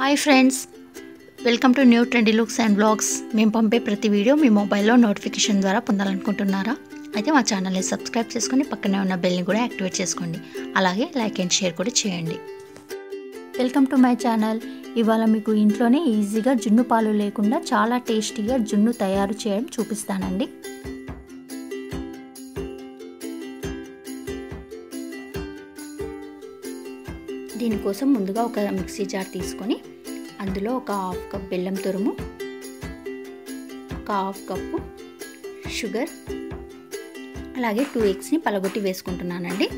Hi friends welcome to new trendy looks and blogs మేము పంపే ప్రతి వీడియో మీ మొబైల్లో నోటిఫికేషన్ ద్వారా పొందాలనుకుంటున్నారా? అయితే మా ఛానల్ని సబ్స్క్రైబ్ చేసుకొని పక్కనే ఉన్న బెల్ని కూడా యాక్టివేట్ చేసుకోండి. అలాగే లైక్ అండ్ షేర్ కూడా చేయండి. వెల్కమ్ టు మై ఛానల్ ఇవాళ మీకు ఇంట్లోనే ఈజీగా జున్ను పాలు లేకుండా చాలా టేస్టీగా జున్ను తయారు చేయడం చూపిస్తానండి. దీనికోసం ముందుగా ఒక మిక్సీ జార్ తీసుకొని అందులో ఒక హాఫ్ కప్ బెల్లం తురుము ఒక హాఫ్ కప్పు షుగర్ అలాగే టూ ఎగ్స్ని పలగొట్టి వేసుకుంటున్నానండి.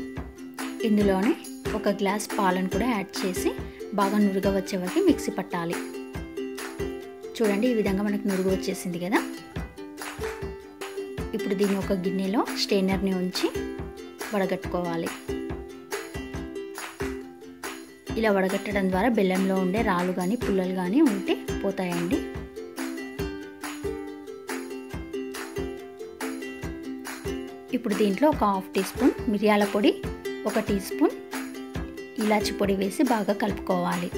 ఇందులోనే ఒక గ్లాస్ పాలను కూడా యాడ్ చేసి బాగా నురుగా వచ్చే వరకు మిక్సీ పట్టాలి. చూడండి ఈ విధంగా మనకు నురుగు వచ్చేసింది కదా. ఇప్పుడు దీన్ని ఒక గిన్నెలో స్టెయినర్ని ఉంచి వడగట్టుకోవాలి. ఇలా వడగట్టడం ద్వారా బెల్లంలో ఉండే రాళ్ళు కానీ పుల్లలు కానీ ఉంటే పోతాయండి. ఇప్పుడు దీంట్లో ఒక హాఫ్ టీ స్పూన్ మిరియాల పొడి ఒక టీ స్పూన్ ఇలాచి పొడి వేసి బాగా కలుపుకోవాలి.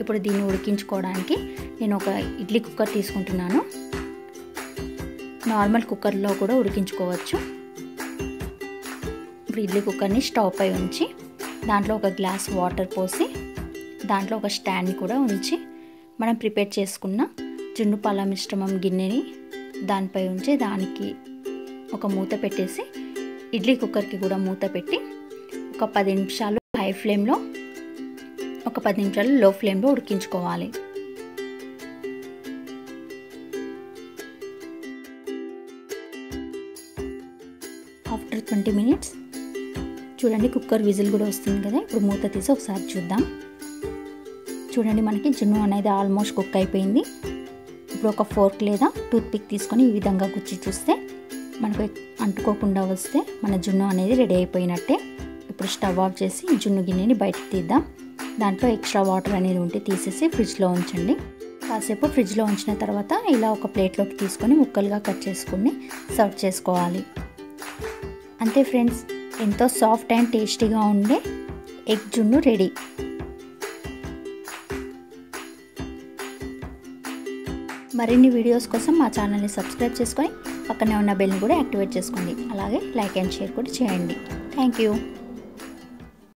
ఇప్పుడు దీన్ని ఉడికించుకోవడానికి నేను ఒక ఇడ్లీ కుక్కర్ తీసుకుంటున్నాను. నార్మల్ కుక్కర్లో కూడా ఉడికించుకోవచ్చు. ఇప్పుడు ఇడ్లీ కుక్కర్ని స్టవ్ పై ఉంచి దాంట్లో ఒక గ్లాస్ వాటర్ పోసి దాంట్లో ఒక స్టాండ్ కూడా ఉంచి మనం ప్రిపేర్ చేసుకున్న జున్ను పాల మిశ్రమం గిన్నెని దానిపై ఉంచి దానికి ఒక మూత పెట్టేసి ఇడ్లీ కుక్కర్కి కూడా మూత పెట్టి ఒక పది నిమిషాలు హై ఫ్లేమ్లో ఒక పది నిమిషాలు లో ఫ్లేమ్లో ఉడికించుకోవాలి. ఆఫ్టర్ ట్వంటీ మినిట్స్ చూడండి కుక్కర్ విజిల్ కూడా వస్తుంది కదా. ఇప్పుడు మూత తీసి ఒకసారి చూద్దాం. చూడండి మనకి జున్ను అనేది ఆల్మోస్ట్ కుక్ అయిపోయింది. ఇప్పుడు ఒక ఫోర్క్ లేదా టూత్ పిక్ తీసుకొని ఈ విధంగా గుచ్చి చూస్తే మనకు అంటుకోకుండా వస్తే మన జున్ను అనేది రెడీ అయిపోయినట్టే. ఇప్పుడు స్టవ్ ఆఫ్ చేసి జున్ను గిన్నెని బయటకు తీద్దాం. దాంట్లో ఎక్స్ట్రా వాటర్ అనేది ఉంటే తీసేసి ఫ్రిడ్జ్లో ఉంచండి. కాసేపు ఫ్రిడ్జ్లో ఉంచిన తర్వాత ఇలా ఒక ప్లేట్లోకి తీసుకొని ముక్కలుగా కట్ చేసుకుని సర్వ్ చేసుకోవాలి. అంతే ఫ్రెండ్స్ ఎంతో సాఫ్ట్ అండ్ టేస్టీగా ఉండే ఎగ్ జున్ను రెడీ. మరిన్ని వీడియోస్ కోసం మా ఛానల్ని సబ్స్క్రైబ్ చేసుకొని పక్కనే ఉన్న బెల్ని కూడా యాక్టివేట్ చేసుకోండి. అలాగే లైక్ అండ్ షేర్ కూడా చేయండి. Thank you.